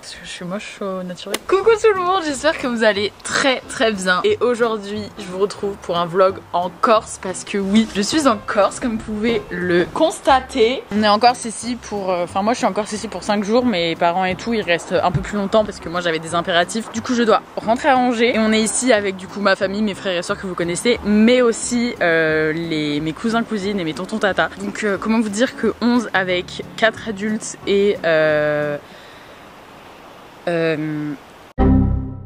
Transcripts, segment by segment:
Parce que je suis moche au naturel. Coucou tout le monde, j'espère que vous allez très très bien. Et aujourd'hui, je vous retrouve pour un vlog en Corse parce que oui, je suis en Corse comme vous pouvez le constater. On est en Corse ici pour... euh, Enfin moi je suis en Corse ici pour 5 jours, mes parents et tout, ils restent un peu plus longtemps parce que moi j'avais des impératifs. Du coup je dois rentrer à Angers et on est ici avec du coup ma famille, mes frères et soeurs que vous connaissez, mais aussi euh, les, mes cousins, cousines et mes tontons tata. Donc euh, comment vous dire que 11 avec 4 adultes et... Euh, euh,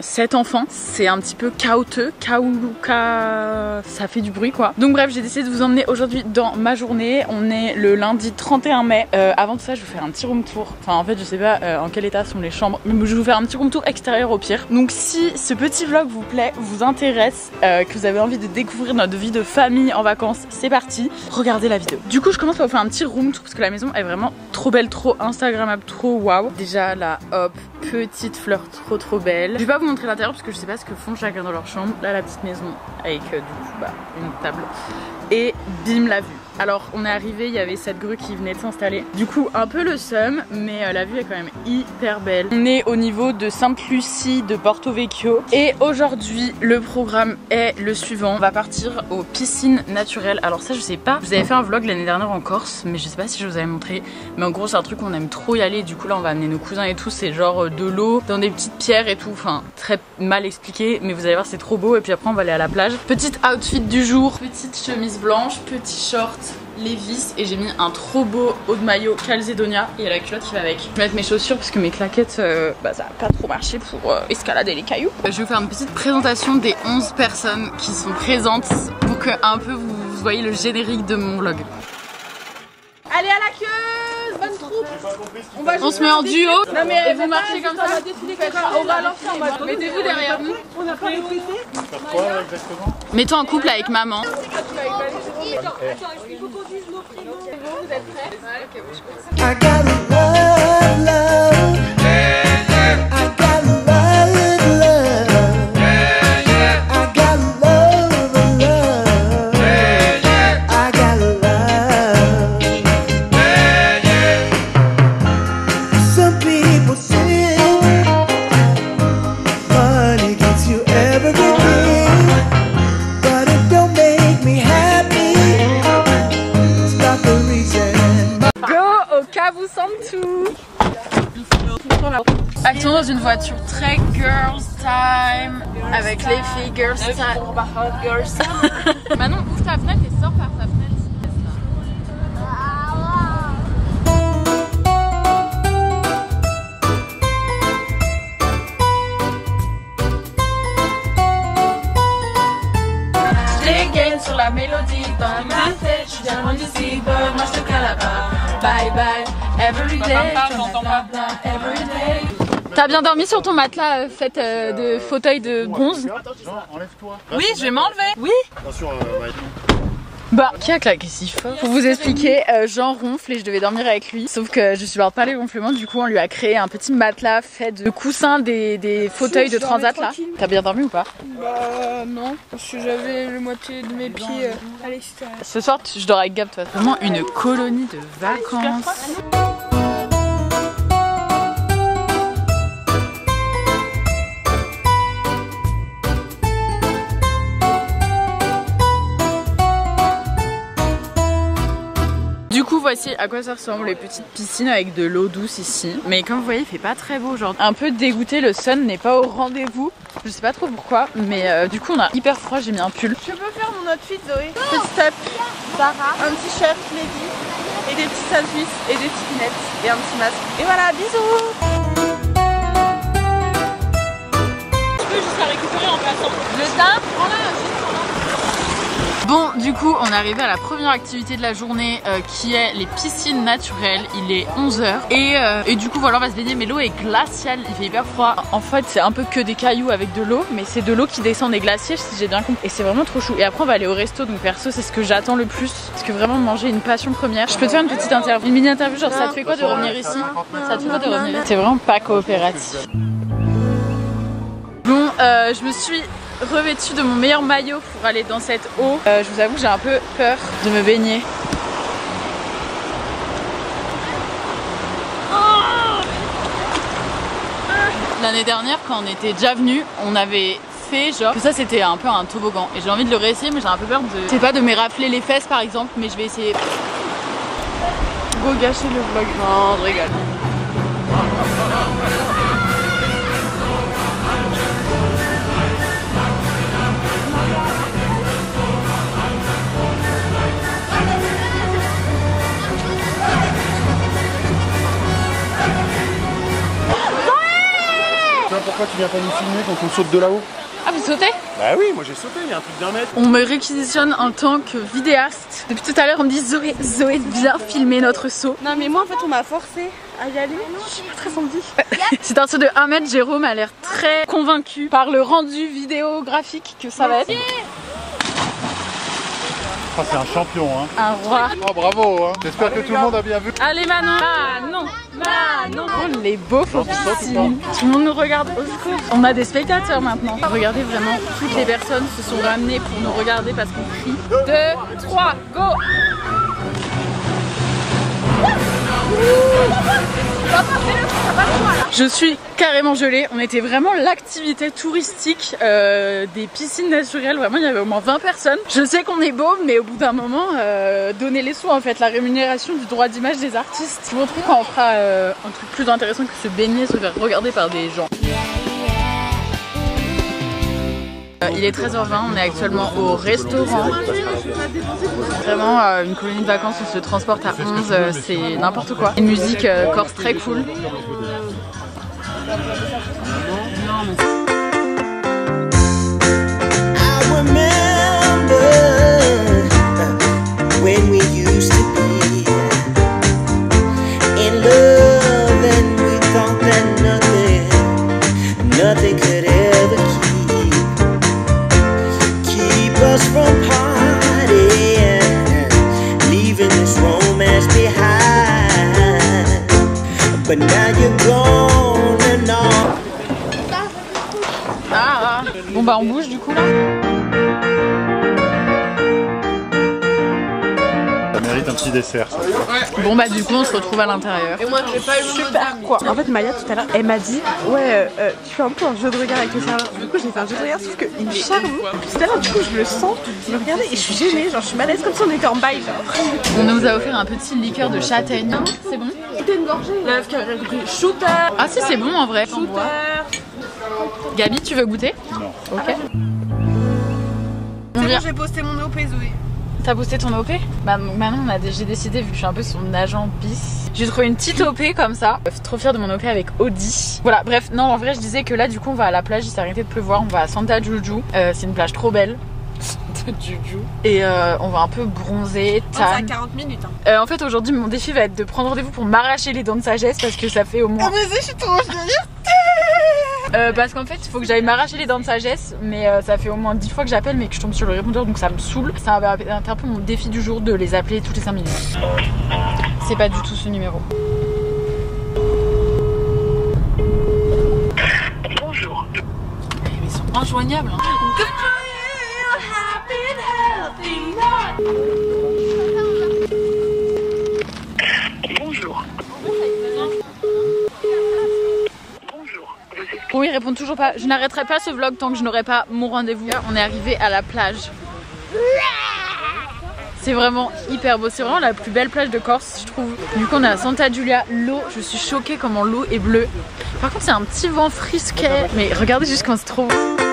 7 enfants, c'est un petit peu chaotique, kauluka, ça fait du bruit quoi. Donc bref, j'ai décidé de vous emmener aujourd'hui dans ma journée. On est le lundi 31 mai. Euh, avant tout ça, je vais vous faire un petit room tour. Enfin, en fait, je sais pas euh, en quel état sont les chambres, mais je vais vous faire un petit room tour extérieur au pire. Donc si ce petit vlog vous plaît, vous intéresse, euh, que vous avez envie de découvrir notre vie de famille en vacances, c'est parti. Regardez la vidéo. Du coup, je commence par vous faire un petit room tour parce que la maison est vraiment trop belle, trop instagrammable, trop waouh. Déjà là, hop, petite fleur trop trop belle. Je vais pas vous montrer l'intérieur parce que je sais pas ce que font chacun dans leur chambre. Là, la petite maison avec euh, du bah, une table. Et bim la vue. Alors on est arrivé, il y avait cette grue qui venait de s'installer. Du coup un peu le seum, mais euh, la vue est quand même hyper belle. On est au niveau de Sainte-Lucie de Porto Vecchio. Et aujourd'hui le programme est le suivant. On va partir aux piscines naturelles. Alors ça je sais pas, vous avez fait un vlog l'année dernière en Corse, mais je sais pas si je vous avais montré. Mais en gros c'est un truc qu'on aime trop y aller. Du coup là on va amener nos cousins et tout. C'est genre euh, de l'eau dans des petites pierres et tout. Enfin très mal expliqué, mais vous allez voir c'est trop beau. Et puis après on va aller à la plage. Petite outfit du jour, petite chemise blanche, petit short Levis et j'ai mis un trop beau haut de maillot Calzedonia et la culotte qui va avec. Je vais mettre mes chaussures parce que mes claquettes euh, bah, ça a pas trop marché pour euh, escalader les cailloux. Je vais vous faire une petite présentation des 11 personnes qui sont présentes pour que un peu vous, vous voyez le générique de mon vlog. Allez à la queue Bonne troupe On, va On se met en duo Non mais et vous marchez comme ça. On va défiler comme ça, Mettez-vous derrière nous. On n'a pas répété Mets-toi en couple avec maman. Attends, il faut qu'on Santu Actuellement dans une voiture très girls time avec les filles girls time. Manon ouvre ta fenêtre et sors par ta fenêtre. Sur la mélodie dans ma tête, je suis loin d'ici, moi je te calabar. Bye bye, every day, bla bla, every day. T'as bien dormi sur ton matelas euh, fait euh, de fauteuil de bronze enlève-toi. Oui, je vais m'enlever. Oui. Attention. Bah, qui a claqué si fort? Pour vous expliquer, euh, Jean ronfle et je devais dormir avec lui. Sauf que je supporte pas les gonflements, du coup on lui a créé un petit matelas fait de coussins des, des fauteuils de transat là. T'as bien dormi ou pas? Bah non, parce que j'avais le moitié de mes pieds euh, à l'extérieur. Ce soir, je dors avec Gab, toi. Vraiment une colonie de vacances. Voici à quoi ça ressemble les petites piscines avec de l'eau douce ici. Mais comme vous voyez, il fait pas très beau aujourd'hui. Un peu dégoûté, le sun n'est pas au rendez-vous. Je sais pas trop pourquoi, mais euh, du coup, on a hyper froid. J'ai mis un pull. Je peux faire mon outfit Zoé Petit step, Sarah, un t-shirt Levi et des petits sandwichs et des petites lunettes et un petit masque. Et voilà, bisous Je peux juste la récupérer en passant. Le teint Bon, du coup, on est arrivé à la première activité de la journée euh, qui est les piscines naturelles. Il est 11h. Et, euh, et du coup, voilà, on va se baigner. Mais l'eau est glaciale, il fait hyper froid. En fait, c'est un peu que des cailloux avec de l'eau, mais c'est de l'eau qui descend des glaciers, si j'ai bien compris. Et c'est vraiment trop chou. Et après, on va aller au resto. Donc, perso, c'est ce que j'attends le plus. Parce que vraiment, manger une passion première. Je peux te faire une petite interview, une mini interview. Genre, ça te fait quoi de revenir ici? Ça te fait quoi de revenir? Ici C'est vraiment pas coopératif. Bon, euh, je me suis revêtue de mon meilleur maillot pour aller dans cette eau. Euh, je vous avoue, j'ai un peu peur de me baigner. L'année dernière, quand on était déjà venu, on avait fait genre que ça c'était un peu un toboggan et j'ai envie de le réessayer mais j'ai un peu peur de c'est pas de me rafler les fesses par exemple mais je vais essayer Go gâcher le vlog. Non, je rigole. Pourquoi tu viens pas nous filmer quand on saute de là-haut. Ah vous sautez? Bah oui, moi j'ai sauté, il y a un truc d'un mètre. on me réquisitionne en tant que vidéaste. Depuis tout à l'heure on me dit Zoé Zoé viens filmer notre saut. Non, mais moi en fait, on m'a forcé à y aller. Je suis pas très envie. c'est un saut de 1 mètre. Jérôme a l'air très convaincu par le rendu vidéographique que ça va être Ah, c'est un champion, hein. un roi. Oh, bravo, hein. J'espère que tout le monde a bien vu. Allez Manon. Manon. Manon. Oh les beaux Tout le monde nous regarde au secours. On a des spectateurs maintenant. Regardez vraiment, toutes les personnes se sont ramenées pour nous regarder parce qu'on crie. 2, 3, go Je suis carrément gelée. On était vraiment l'activité touristique euh, des piscines naturelles. Vraiment, il y avait au moins 20 personnes. Je sais qu'on est beau, mais au bout d'un moment, euh, donner les sous en fait, la rémunération du droit d'image des artistes. Je vous retrouve quand on fera euh, un truc plus intéressant que se baigner, se faire regarder par des gens. Euh, il est 13h20, on est actuellement au restaurant. Vraiment euh, une colonie de vacances, on se transporte à 11, euh, c'est n'importe quoi. Une musique corse très cool. Bah on bouge du coup là. Ça mérite un petit dessert, ça. Bon bah du coup on se retrouve à l'intérieur. Et moi, j'ai pas eu Super quoi. En fait, Maya tout à l'heure, elle m'a dit Ouais, euh, euh, tu fais un peu un jeu de regard avec le serveur. Du coup, j'ai fait un jeu de regard, sauf qu'il me charme. Tout à l'heure, du coup, je le sens, je le regardais et je suis gênée. Genre, je suis mal à l'aise comme si on était en bail. Genre, On nous a offert un petit liqueur de châtaigne. C'est bon? C'était une gorgée. Ah si c'est bon en vrai. Shooter. Gabi tu veux goûter Non. Ok. Bon, j'ai posté mon OP Zoé. T'as posté ton OP Bah maintenant on a dé- j'ai décidé vu que je suis un peu son agent bis. J'ai trouvé une petite OP comme ça. Euh, Trop fière de mon OP avec Audi. Voilà bref non en vrai je disais que là du coup on va à la plage, il s'est arrêté de pleuvoir, on va à Santa Juju. Euh, c'est une plage trop belle. Santa Juju. Et euh, on va un peu bronzer, Oh, à tan. 40 minutes. Hein. Euh, en fait aujourd'hui mon défi va être de prendre rendez-vous pour m'arracher les dents de sagesse parce que ça fait au moins... mais je suis trop gênée. Euh, parce qu'en fait il faut que j'aille m'arracher les dents de sagesse mais euh, ça fait au moins 10 fois que j'appelle mais que je tombe sur le répondeur donc ça me saoule. Ça va être un peu mon défi du jour de les appeler toutes les 5 minutes. C'est pas du tout ce numéro. Bonjour. Mais ils sont injoignables. hein. Bonjour. Bonjour. Vous toujours pas. Je n'arrêterai pas ce vlog tant que je n'aurai pas mon rendez-vous. On est arrivé à la plage. C'est vraiment hyper beau. C'est vraiment la plus belle plage de Corse, je trouve. Du coup, on est à Santa Giulia. L'eau, je suis choquée comment l'eau est bleue. Par contre, c'est un petit vent frisquet. Mais regardez juste comment c'est trop beau.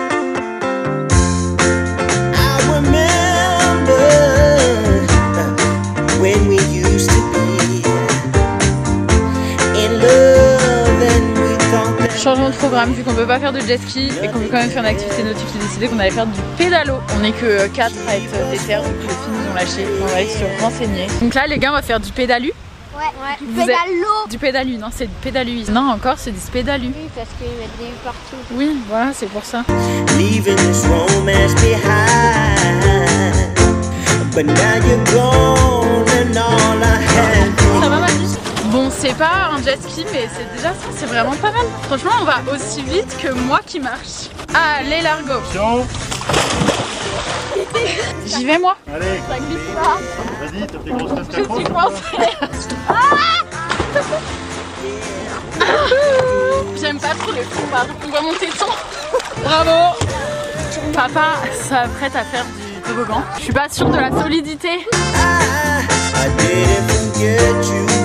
Changement de programme, vu qu'on peut pas faire de jet ski et qu'on veut quand même faire une activité nautique, j'ai décidé qu'on allait faire du pédalo. On est que 4 à être déter, du coup les filles nous ont lâché. On va aller se renseigner. Donc là, les gars, on va faire du pédalu. Ouais, ouais. Du êtes- pédalo Du pédalu, non, c'est du pédalu. Non, encore, c'est du pédalu. Oui, parce qu'ils mettent des U partout. Oui, voilà, c'est pour ça. leaving this romance behind. But now you're gone and all I had Bon, c'est pas un jet ski, mais c'est déjà ça, c'est vraiment pas mal. Franchement, on va aussi vite que moi qui marche. Allez, Largo J'y vais, moi Allez Ça glisse pas Vas-y, t'as tes grosses fesses Je suis t'accroches. coincée J'aime pas trop les coups, on va monter sans. Bravo Papa s'apprête à faire du toboggan. Je suis pas sûre de la solidité. I didn't forget you,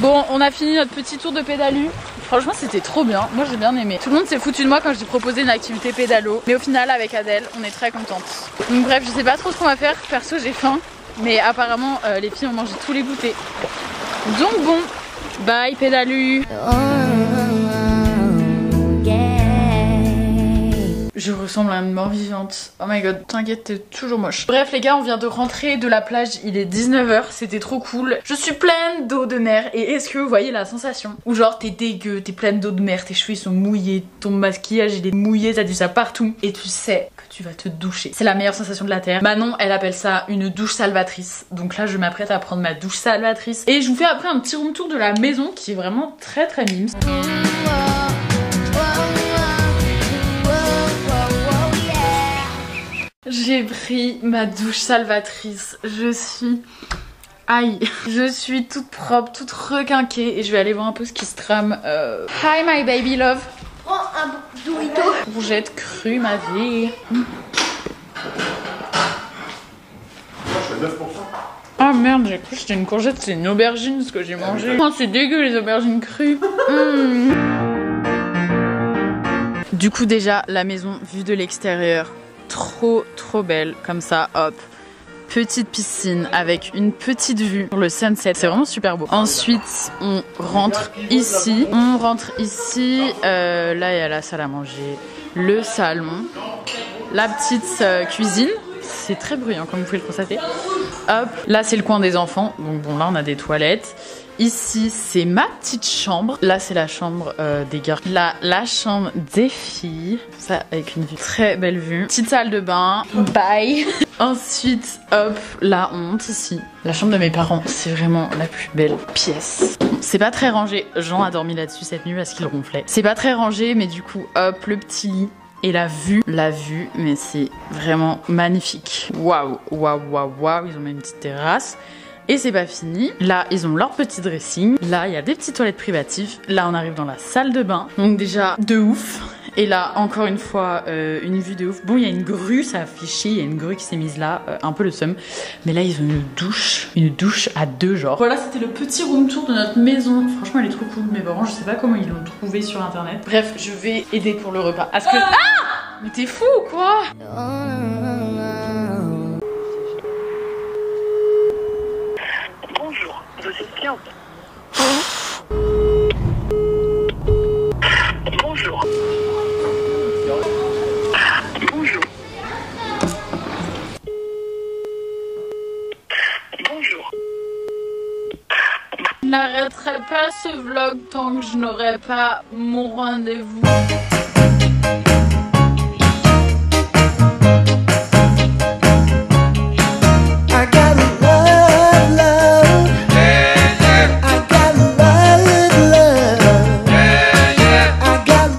Bon, on a fini notre petit tour de pédalu. Franchement, c'était trop bien. Moi, j'ai bien aimé. Tout le monde s'est foutu de moi quand j'ai proposé une activité pédalo. Mais au final, avec Adèle, on est très contente. Donc, bref, je sais pas trop ce qu'on va faire. Perso, j'ai faim. Mais apparemment, euh, les filles ont mangé tous les goûters. Donc, bon, bye pédalu. Je ressemble à une mort vivante. Oh my god, t'inquiète, t'es toujours moche. Bref, les gars, on vient de rentrer de la plage. Il est 19h, c'était trop cool. Je suis pleine d'eau de mer. Et est-ce que vous voyez la sensation? Ou genre, t'es dégueu, t'es pleine d'eau de mer, tes cheveux sont mouillés, ton maquillage il est mouillé, t'as du ça partout. Et tu sais que tu vas te doucher. C'est la meilleure sensation de la terre. Manon, elle appelle ça une douche salvatrice. Donc là, je m'apprête à prendre ma douche salvatrice. Et je vous fais après un petit room tour de la maison qui est vraiment très très mime. J'ai pris ma douche salvatrice. Je suis. Aïe, je suis toute propre, toute requinquée et je vais aller voir un peu ce qui se trame. Euh, Hi my baby love. Prends un douito. Courgette crue ma vie. Ah merde, j'ai cru que c'était une courgette, c'est une aubergine ce que j'ai mangé. Oh, c'est dégueu les aubergines crues. Mm. Du coup déjà, la maison vue de l'extérieur, trop trop belle, comme ça, hop. Petite piscine avec une petite vue sur le sunset, c'est vraiment super beau. Ensuite, on rentre ici. On rentre ici, euh, là il y a la salle à manger, le salon, la petite euh, cuisine. C'est très bruyant comme vous pouvez le constater. Hop, là c'est le coin des enfants. Donc bon, là on a des toilettes. Ici, c'est ma petite chambre. Là, c'est la chambre euh, des gars. Là, la chambre des filles. Ça, avec une vue très belle vue. Petite salle de bain. Bye. Ensuite, hop, la honte ici. La chambre de mes parents, c'est vraiment la plus belle pièce. C'est pas très rangé. Jean a dormi là-dessus cette nuit parce qu'il ronflait. C'est pas très rangé, mais du coup, hop, le petit lit. Et la vue, la vue, mais c'est vraiment magnifique. Waouh, waouh, waouh, waouh. Ils ont même une petite terrasse. Et c'est pas fini. Là, ils ont leur petit dressing. Là, il y a des petites toilettes privatives. Là, on arrive dans la salle de bain. Donc déjà, de ouf. Et là, encore une fois, euh, une vue de ouf. Bon, il y a une grue, ça a affiché. Il y a une grue qui s'est mise là, euh, un peu le seum. Mais là, ils ont une douche. Une douche à deux genres. Voilà, c'était le petit room tour de notre maison. Franchement, elle est trop cool. Mes parents, je sais pas comment ils l'ont trouvé sur internet. Bref, je vais aider pour le repas. Que... Ah Mais t'es fou ou quoi? Bonjour, Bonjour. Bonjour. Bonjour. Je n'arrêterai pas ce vlog tant que je n'aurai pas mon rendez-vous.